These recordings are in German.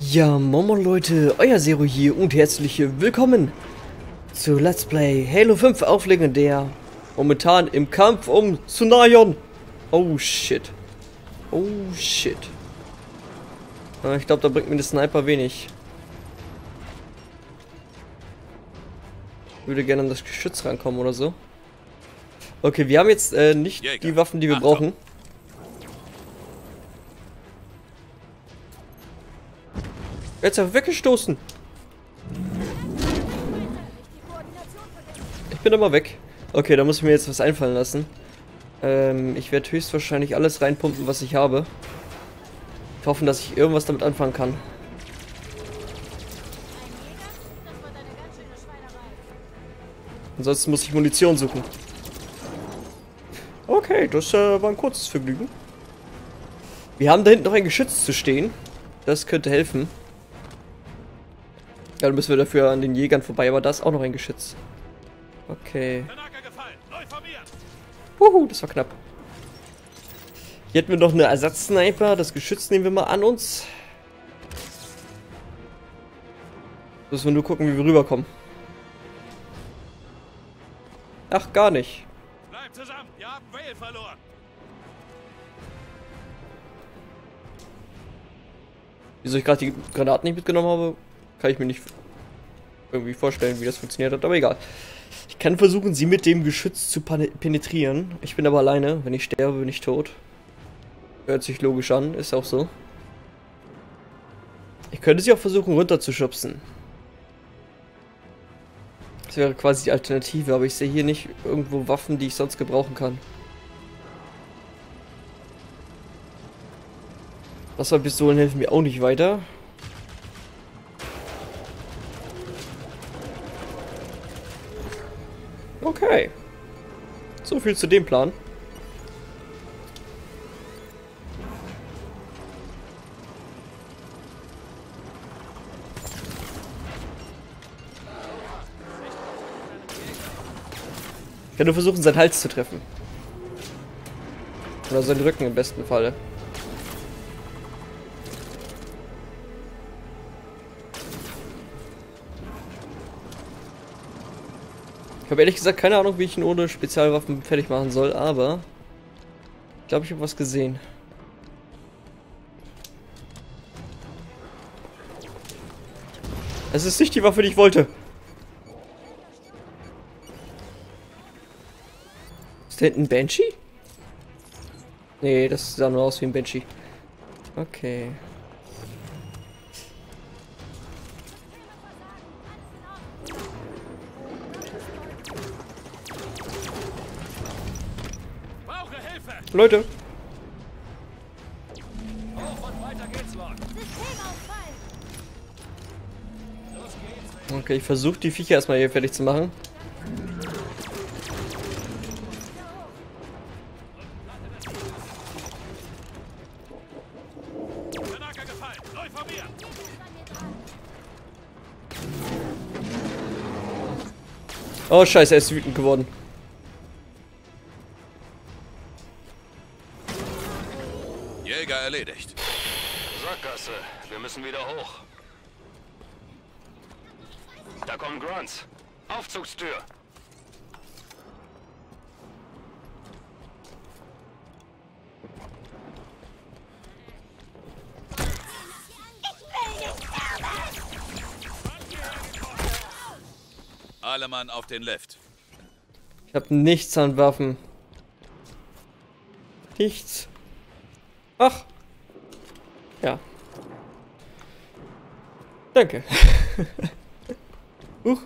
Ja, Momo Leute, euer Zero hier und herzlich willkommen zu Let's Play Halo 5 auf Legendär. Momentan im Kampf um Sunayon. Oh shit. Oh shit. Ich glaube, da bringt mir der Sniper wenig. Ich würde gerne an das Geschütz rankommen oder so. Okay, wir haben jetzt äh, nicht Jäger. die Waffen, die wir Achtung. brauchen. Jetzt einfach weggestoßen. Ich bin immer weg. Okay, da muss ich mir jetzt was einfallen lassen. Ähm, ich werde höchstwahrscheinlich alles reinpumpen, was ich habe. Ich hoffe, dass ich irgendwas damit anfangen kann. Ansonsten muss ich Munition suchen. Okay, das äh, war ein kurzes Vergnügen. Wir haben da hinten noch ein Geschütz zu stehen. Das könnte helfen. Ja, dann müssen wir dafür an den Jägern vorbei, aber da ist auch noch ein Geschütz. Okay. Uhu, das war knapp. Hier hätten wir noch eine Ersatzsniper. Das Geschütz nehmen wir mal an uns. Müssen wir nur gucken, wie wir rüberkommen. Ach, gar nicht. Bleibt zusammen, ihr habt Vale verloren. Wieso ich gerade die Granaten nicht mitgenommen habe, kann ich mir nicht irgendwie vorstellen, wie das funktioniert hat, aber egal. Ich kann versuchen, sie mit dem Geschütz zu penetrieren. Ich bin aber alleine. Wenn ich sterbe, bin ich tot. Hört sich logisch an, ist auch so. Ich könnte sie auch versuchen, runterzuschubsen. Das wäre quasi die Alternative, aber ich sehe hier nicht irgendwo Waffen, die ich sonst gebrauchen kann. Wasserpistolen helfen mir auch nicht weiter. Okay. So viel zu dem Plan. Ich kann nur versuchen, seinen Hals zu treffen. Oder seinen Rücken im besten Falle. Ich habe ehrlich gesagt keine Ahnung, wie ich ihn ohne Spezialwaffen fertig machen soll, aber ich glaube, ich habe was gesehen. Es ist nicht die Waffe, die ich wollte. Ist da hinten ein Banshee? Nee, das sah nur aus wie ein Banshee. Okay. Leute. Okay, ich versuche die Viecher erstmal hier fertig zu machen. Oh scheiße, er ist wütend geworden. Müssen wieder hoch. Da kommen Grunts. Aufzugstür. Alle Mann auf den Lift. Ich habe nichts an Waffen. Nichts. Ach, ja. Danke. Huch.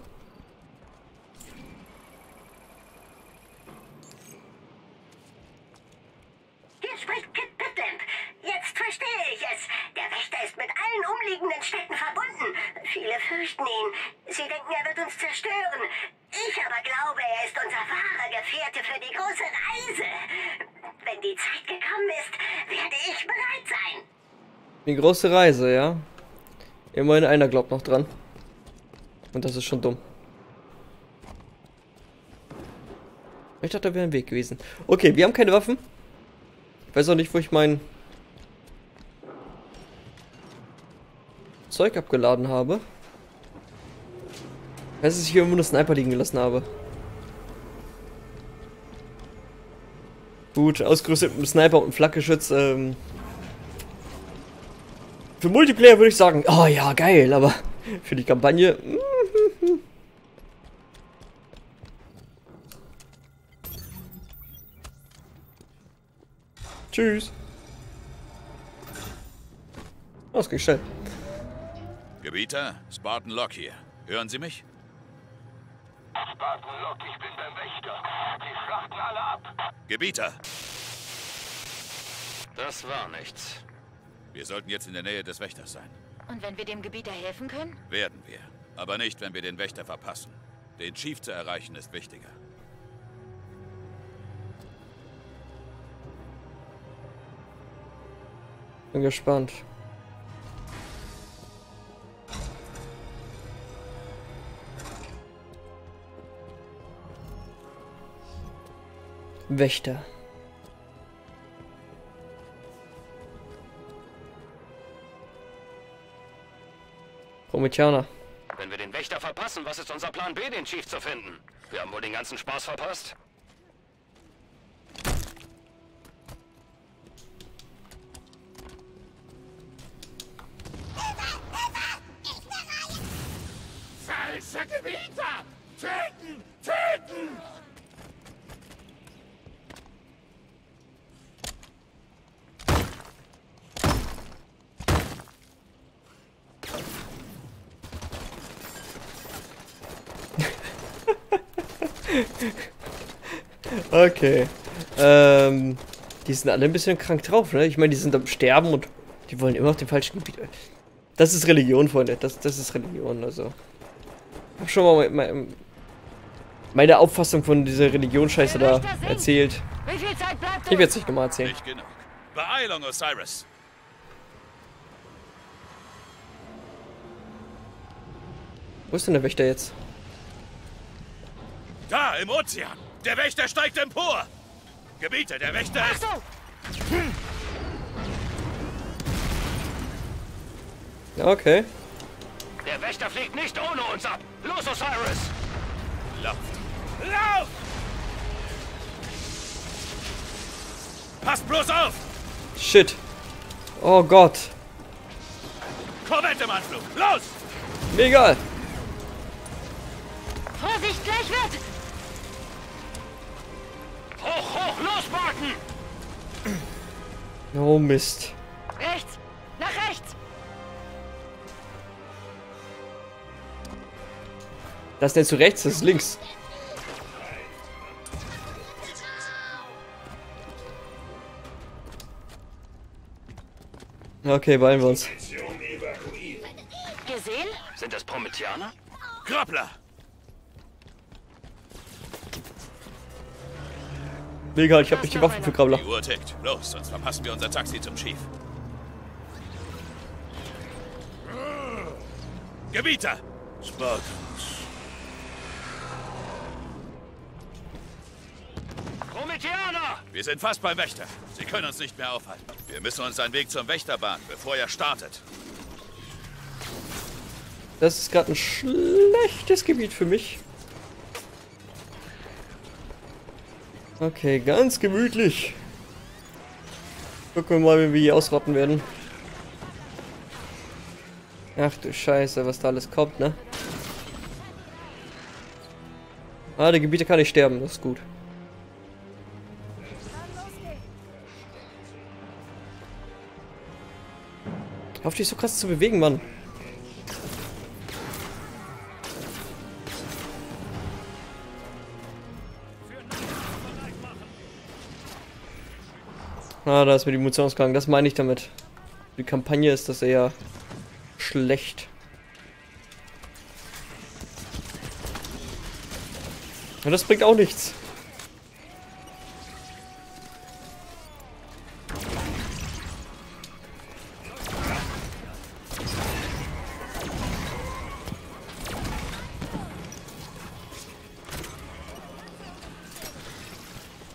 Hier spricht Kit Pitlamp. Jetzt verstehe ich es. Der Wächter ist mit allen umliegenden Städten verbunden. Viele fürchten ihn. Sie denken, er wird uns zerstören. Ich aber glaube, er ist unser wahrer Gefährte für die große Reise. Wenn die Zeit gekommen ist, werde ich bereit sein. Die große Reise, ja. Immerhin einer glaubt noch dran. Und das ist schon dumm. Ich dachte, da wäre ein Weg gewesen. Okay, wir haben keine Waffen. Ich weiß auch nicht, wo ich meinen Zeug abgeladen habe. Ich weiß, dass ich hier irgendwo eine Sniper liegen gelassen habe. Gut, ausgerüstet mit einem Sniper und Flakgeschütz. Ähm für Multiplayer würde ich sagen, oh ja, geil, aber für die Kampagne. Tschüss. Das ging schnell. Gebieter, Spartan Lock hier. Hören Sie mich? Spartan Lock, ich bin beim Wächter. Die schlachten alle ab. Gebieter! Das war nichts. Wir sollten jetzt in der Nähe des Wächters sein. Und wenn wir dem Gebieter helfen können? Werden wir. Aber nicht, wenn wir den Wächter verpassen. Den Chief zu erreichen ist wichtiger. Bin gespannt. Wächter. Prometheaner. Wenn wir den Wächter verpassen, was ist unser Plan B, den Chief zu finden? Wir haben wohl den ganzen Spaß verpasst? Okay. Ähm, die sind alle ein bisschen krank drauf, ne? Ich meine, die sind am Sterben und die wollen immer auf dem falschen Gebiet. Das ist Religion, Freunde. Das, das ist Religion, also. Ich hab schon mal meine, meine Auffassung von dieser Religionsscheiße da erzählt. Wie viel Zeit bleibt Ich werde es nicht nochmal erzählen. Nicht genug. Beeilung, Osiris! Wo ist denn der Wächter jetzt? Da, im Ozean! Der Wächter steigt empor! Gebieter, der Wächter ist... Okay. Der Wächter fliegt nicht ohne uns ab. Los, Osiris! Lauft! Lauf! Passt bloß auf! Shit. Oh Gott. Korvette im Anflug! Los! Mir egal. Vorsicht, gleich wird! Hoch, hoch, los, Barton! Oh Mist. Rechts! Nach rechts! Das denn zu rechts, das ist links. Okay, beeilen wir uns. Gesehen? Sind das Prometheaner? Grappler! Mega, ich hab nicht die Waffen für Krabbler. Die Uhr tickt. Los, sonst verpassen wir unser Taxi zum Chief. Gebieter! Spartans. Prometheaner! Wir sind fast beim Wächter. Sie können uns nicht mehr aufhalten. Wir müssen uns einen Weg zum Wächter bahnen, bevor er startet. Das ist gerade ein schlechtes Gebiet für mich. Okay, ganz gemütlich. Gucken wir mal, wie wir hier ausrotten werden. Ach du Scheiße, was da alles kommt, ne? Ah, der Gebieter kann nicht sterben, das ist gut. Auf dich so krass zu bewegen, Mann. Ah, da ist mir die Munition ausgegangen. Das meine ich damit. Die Kampagne ist das eher schlecht. Ja, das bringt auch nichts.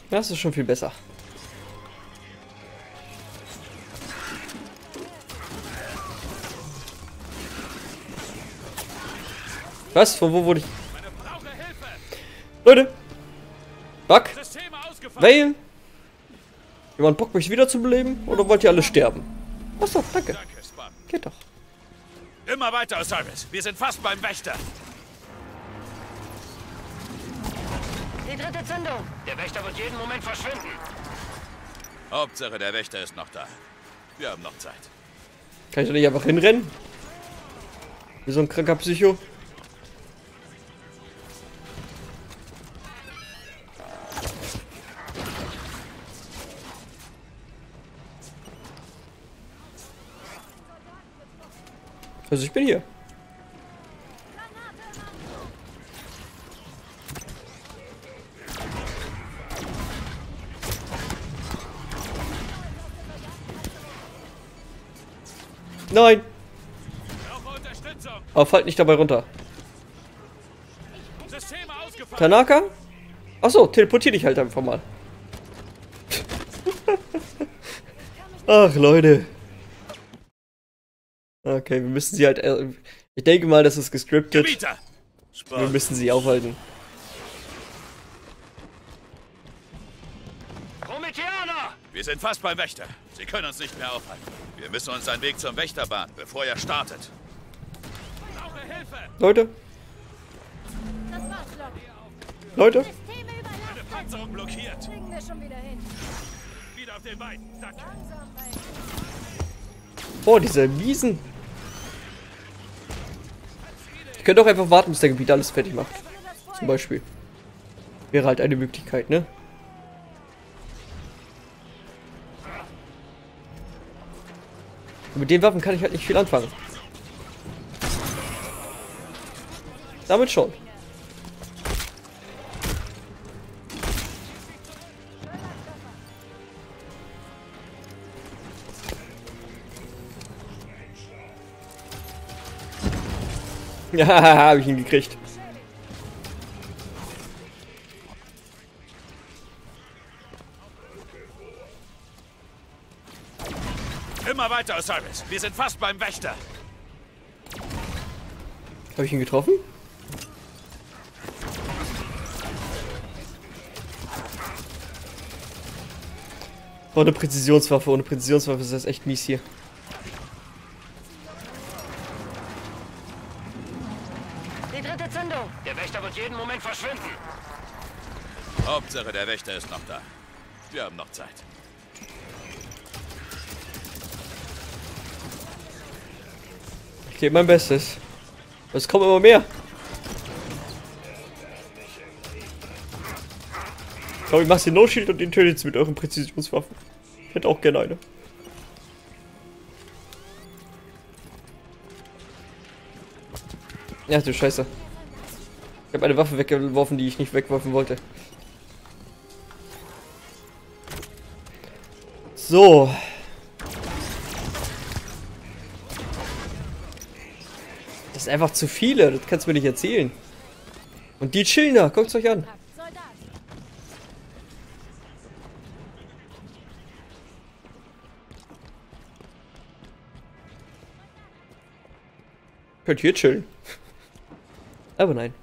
Das ist schon viel besser. Was? Von wo wurde ich... Meine brauche Hilfe! Leute! Bug? Vale? Jemand Bock, mich wieder zu beleben? Oder wollt ihr alle sterben? Achso, danke. Geht doch. Immer weiter, Osiris. Wir sind fast beim Wächter. Die dritte Zündung. Der Wächter wird jeden Moment verschwinden. Hauptsache, der Wächter ist noch da. Wir haben noch Zeit. Kann ich doch nicht einfach hinrennen? Wie so ein kranker Psycho. Also ich bin hier. Nein! Aber fallt nicht dabei runter. Tanaka? Achso, teleportier dich halt einfach mal. Ach, Leute. Okay, wir müssen sie halt. äh, Ich denke mal, das ist gescriptet. Wir müssen sie aufhalten. Wir sind fast beim Wächter. Sie können uns nicht mehr aufhalten. Wir müssen uns einen Weg zum Wächter bahnen, bevor er startet. Brauche Hilfe! Leute, Leute. Systeme überlastet. Panzerung blockiert. Kriegen wir schon wieder hin. Wieder auf den Beinen. Danke. Langsam, Mike. Boah, diese miesen. Ich könnte auch einfach warten, bis der Gebiet alles fertig macht. Zum Beispiel. Wäre halt eine Möglichkeit, ne? Und mit den Waffen kann ich halt nicht viel anfangen. Damit schon. Ja, habe ich ihn gekriegt. Immer weiter, Osiris. Wir sind fast beim Wächter. Habe ich ihn getroffen? Ohne Präzisionswaffe, ohne Präzisionswaffe ist das echt mies hier. Die dritte Zündung. Der Wächter wird jeden Moment verschwinden. Hauptsache, der Wächter ist noch da. Wir haben noch Zeit. Ich gebe mein Bestes. Es kommen immer mehr. Ich glaube, ich mache sie No-Shield und den tötet mit euren Präzisionswaffen. Ich hätte auch gerne eine. Ja, du Scheiße. Ich habe eine Waffe weggeworfen, die ich nicht wegwerfen wollte. So. Das ist einfach zu viele, das kannst du mir nicht erzählen. Und die chillen da, guckt's euch an. Könnt hier chillen. Aber nein.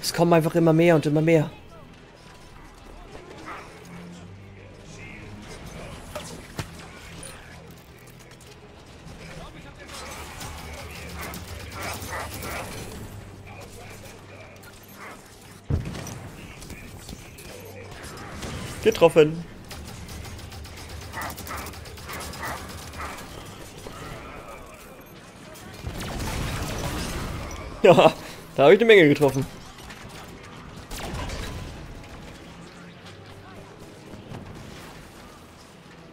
Es kommen einfach immer mehr und immer mehr. Getroffen. Da habe ich eine Menge getroffen.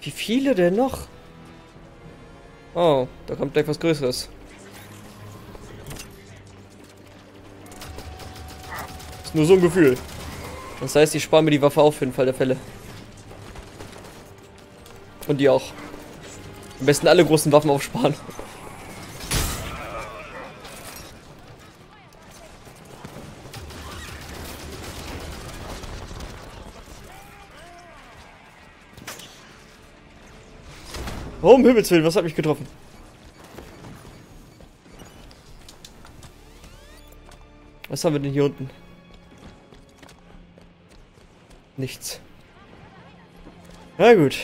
Wie viele denn noch? Oh, da kommt gleich was Größeres. Ist nur so ein Gefühl. Das heißt, ich spare mir die Waffe auf für den Fall der Fälle. Und die auch. Am besten alle großen Waffen aufsparen. Oh, um Himmels Willen, was hat mich getroffen? Was haben wir denn hier unten? Nichts. Na gut.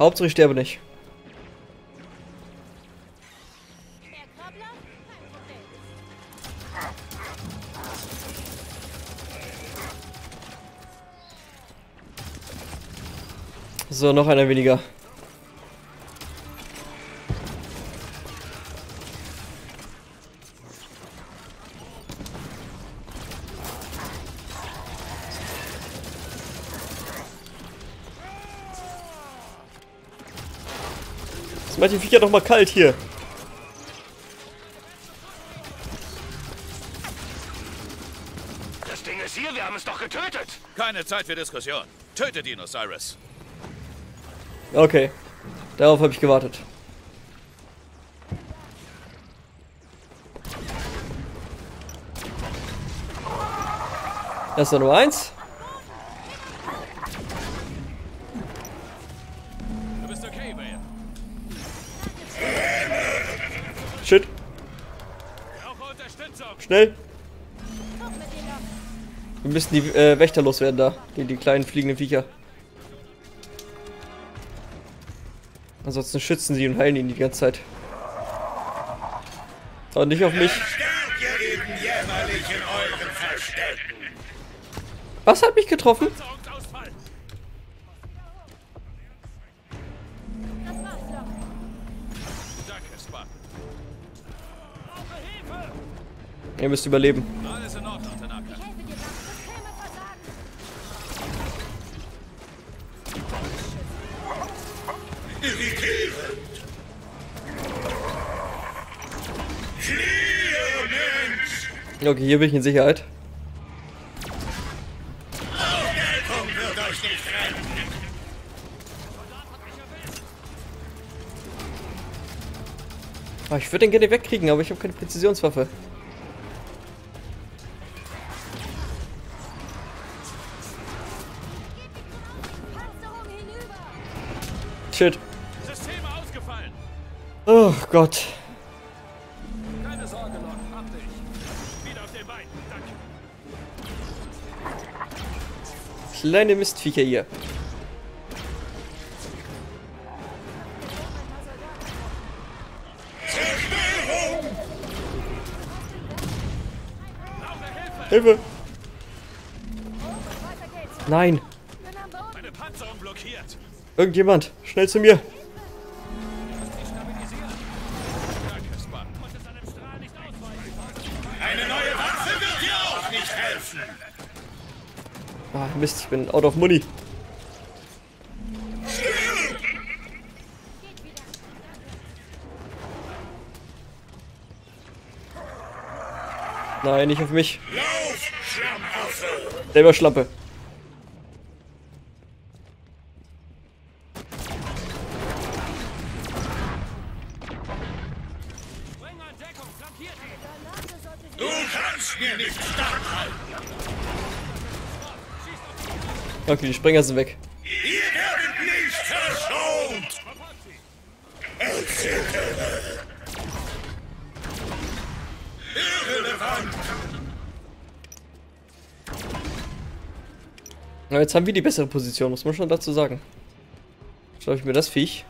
Hauptsache ich sterbe nicht. So, noch einer weniger. Das macht die Viecher doch mal kalt hier. Das Ding ist hier, wir haben es doch getötet. Keine Zeit für Diskussion. Tötet ihn, Osiris. Okay. Darauf habe ich gewartet. Das ist Nummer eins. Du bist okay, Vale. Shit. Brauche Unterstützung. Schnell. Wir müssen die äh, Wächter loswerden da. Die, die kleinen fliegenden Viecher. Ansonsten schützen sie und heilen ihn die ganze Zeit. Aber nicht auf mich. Was hat mich getroffen? Ihr müsst überleben. Alles in Ordnung, Tanaka. Ich helfe dir, Loch. Systeme versagen. Okay, hier bin ich in Sicherheit. Ah, ich würde den gerne wegkriegen, aber ich habe keine Präzisionswaffe. Shit. Systeme ausgefallen. Oh Gott. Keine Sorge, Lord. Hab dich. Wieder auf den Beinen. Danke. Kleine Mistviecher hier. Hilfe! Nein! Meine Panzerung blockiert. Irgendjemand! Schnell zu mir! Ah, Mist, ich bin out of money. Nein, nicht auf mich. Selber Schlampe. Okay, die Springer sind weg. Ihr werdet nicht verschont. Irrelevant. Na, jetzt haben wir die bessere Position, muss man schon dazu sagen. Schau ich mir das Viech.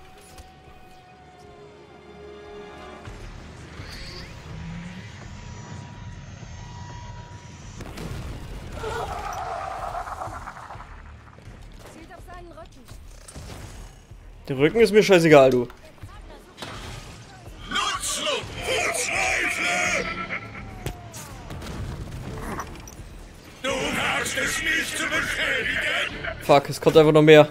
Rücken ist mir scheißegal, du. Fuck, es kommt einfach noch mehr.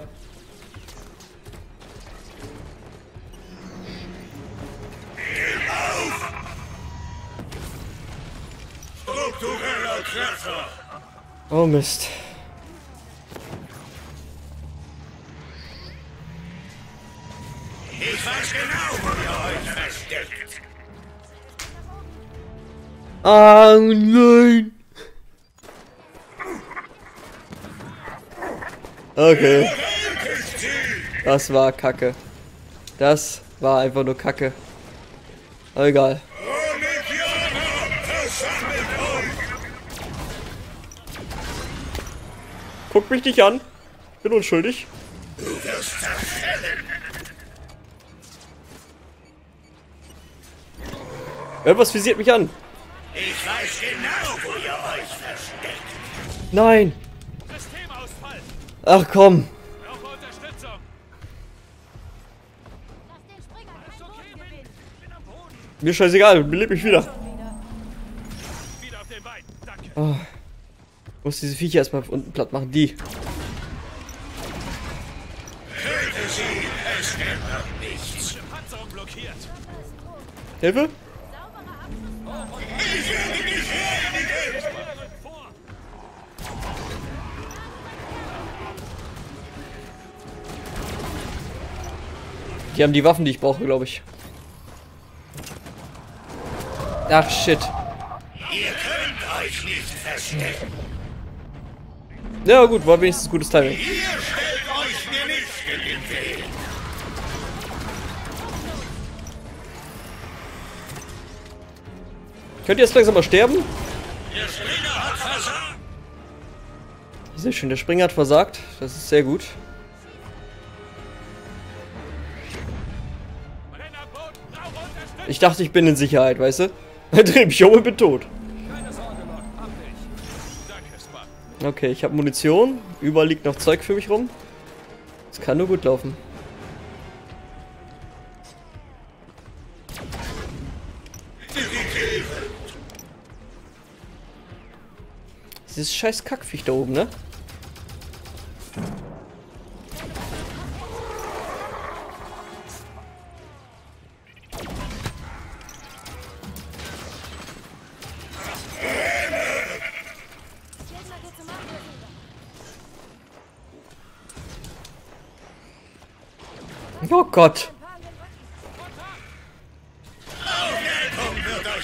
Oh Mist. Ich weiß genau, wo ihr euch versteckt. Ah, oh, nein. Okay. Das war Kacke. Das war einfach nur Kacke. Aber egal. Guck mich nicht an. Bin unschuldig. Du wirst Irgendwas visiert mich an. Ich weiß genau, wo ihr euch versteckt. Nein. Systemausfall! Ach komm. Mir scheißegal. Beleb mich wieder. Wieder auf den Beinen! Danke! Ich muss diese Viecher erstmal unten platt machen. Die. Hilfe? Die haben die Waffen, die ich brauche, glaube ich. Ach shit. Ihr könnt euch nicht verstecken. Ja gut, war wenigstens gutes Timing. Könnt ihr jetzt langsam mal sterben? Der Springer hat versagt. Sehr schön, der Springer hat versagt. Das ist sehr gut. Ich dachte, ich bin in Sicherheit, weißt du? Um und bin tot. Okay, ich habe Munition. Überall liegt noch Zeug für mich rum. Es kann nur gut laufen. Dieses scheiß Kackviech da oben, ne?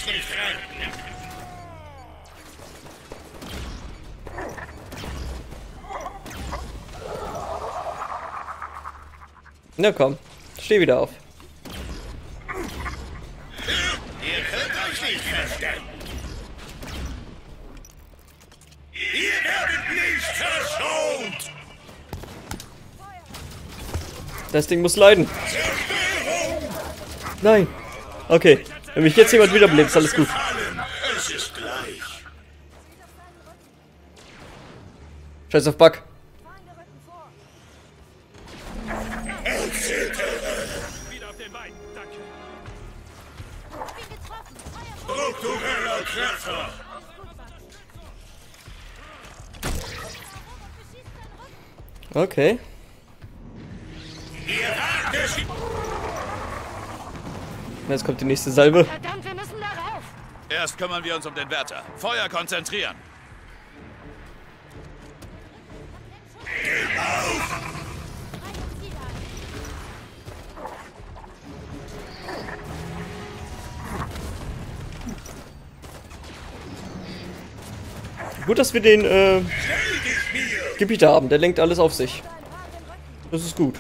Nicht retten. Na komm, steh wieder auf. Das Ding muss leiden. Nein. Okay. Wenn mich jetzt jemand wiederbelebt, ist alles gut. Scheiß auf Bug. Feinde Jetzt kommt die nächste Salbe. Verdammt, wir müssen darauf. Erst kümmern wir uns um den Wärter. Feuer konzentrieren! Gut, dass wir den äh, Gebieter haben. Der lenkt alles auf sich. Das ist gut.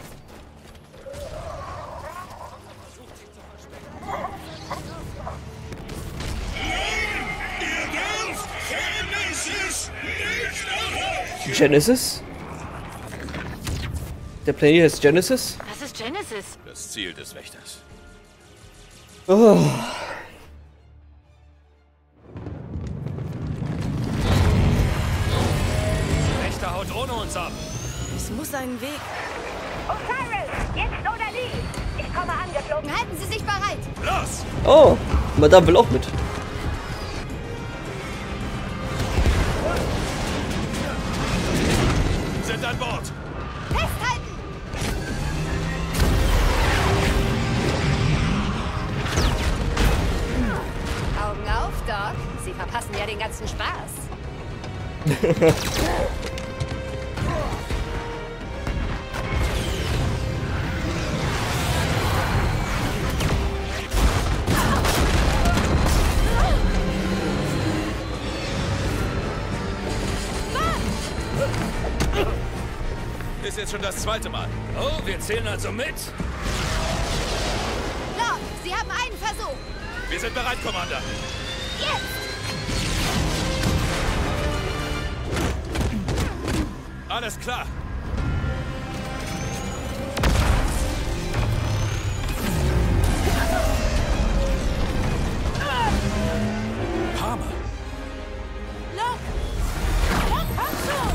Genesis? Der Planet heißt Genesis? Was ist Genesis? Das Ziel des Wächters. Oh. Wächter haut ohne uns ab. Es muss einen Weg. Osiris, jetzt oder nie! Ich komme angeflogen. Halten Sie sich bereit. Los! Oh, Madame will auch mit. Verpassen ja den ganzen Spaß. Ist jetzt schon das zweite Mal. Oh, wir zählen also mit. Lord, Sie haben einen Versuch. Wir sind bereit, Commander. Alles klar. Hammer. Look! Look, komm schon!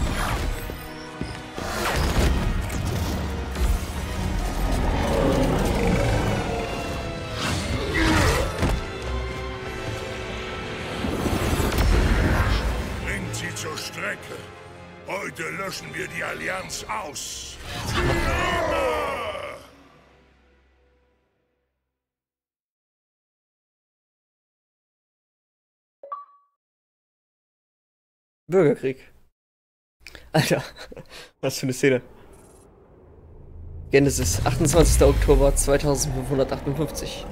Bringt sie zur Strecke. Heute löschen wir die Allianz aus. Bürgerkrieg. Alter, was für eine Szene. Genesis, 28. Oktober 2558.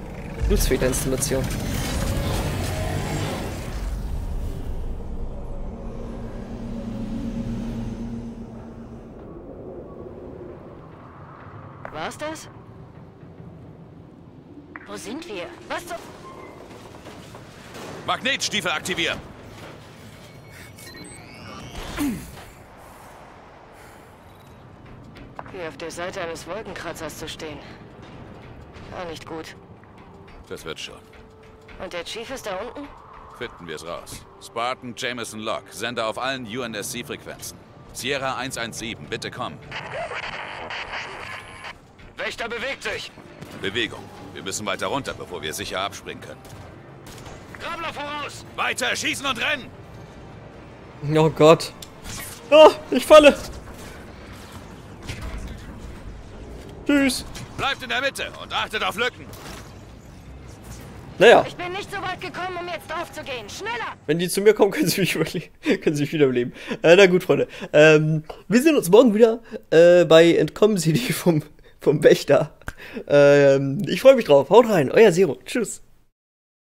Blutsfeder-Installation. Magnetstiefel aktivieren. Wie auf der Seite eines Wolkenkratzers zu stehen. War nicht gut. Das wird schon. Und der Chief ist da unten? Finden wir es raus. Spartan Jameson Lock. Sender auf allen UNSC-Frequenzen. Sierra 117, bitte komm. Wächter bewegt sich. Bewegung. Wir müssen weiter runter, bevor wir sicher abspringen können. Grabler voraus. Weiter, schießen und rennen! Oh Gott. Oh, ich falle. Tschüss. Bleibt in der Mitte und achtet auf Lücken. Naja, Ich bin nicht so weit gekommen, um jetzt aufzugehen. Schneller! wenn die zu mir kommen, können sie mich wirklich, können sie mich wiederbeleben. Äh, na gut, Freunde. Ähm, wir sehen uns morgen wieder äh, bei Entkommen Sie die vom, vom Wächter. Ähm, ich freue mich drauf. Haut rein, euer Zero. Tschüss.